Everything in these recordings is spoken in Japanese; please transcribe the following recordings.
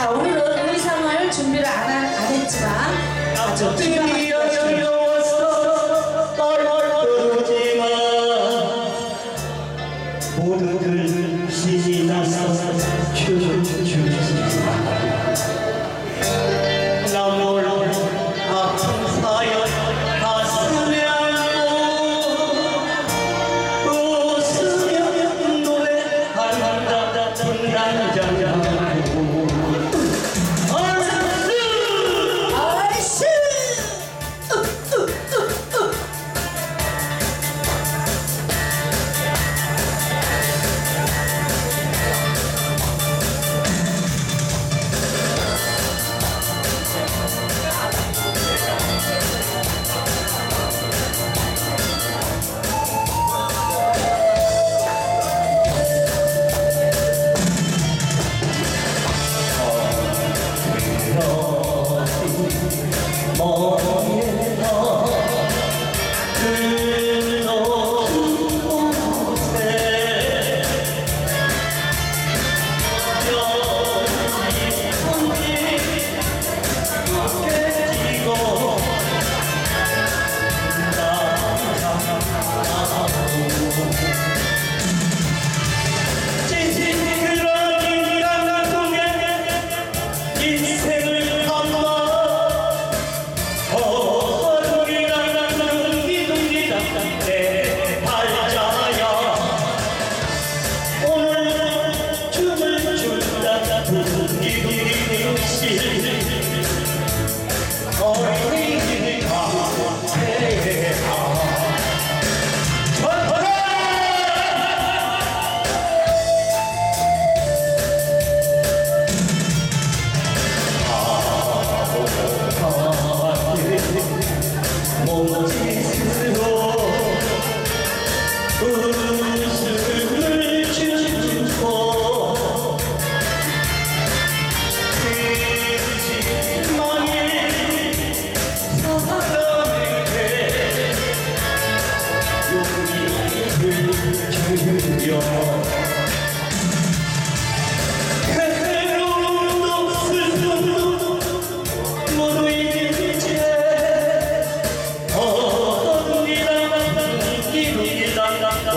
자 오늘은 의상을 준비를 안, 한- 안 했지만 아주 기가 Oh,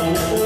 Oh,